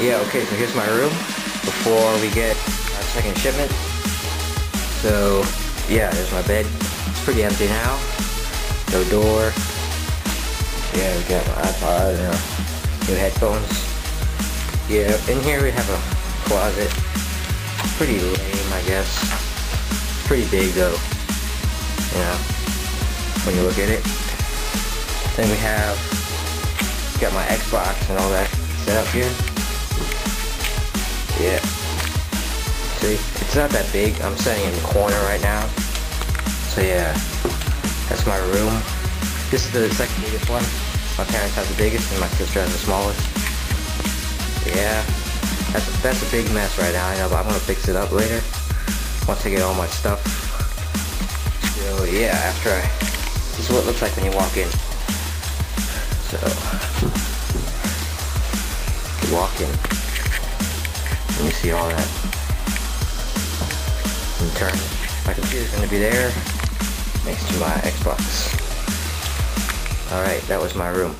yeah, okay, so here's my room before we get our second shipment. So, yeah, there's my bed. It's pretty empty now. No door. Yeah, we got my iPod and uh, new headphones. Yeah, in here we have a closet. Pretty lame, I guess. Pretty big though. Know, when you look at it. Then we have got my Xbox and all that set up here. See, it's not that big. I'm sitting in the corner right now. So yeah, that's my room. This is the second biggest one. My parents have the biggest and my sister has the smallest. Yeah, that's a, that's a big mess right now. I know, but I'm gonna fix it up later once I get all my stuff. So yeah, after I, this is what it looks like when you walk in. So, walk in. Let me see all that. My computer's gonna be there next to my Xbox. Alright, that was my room.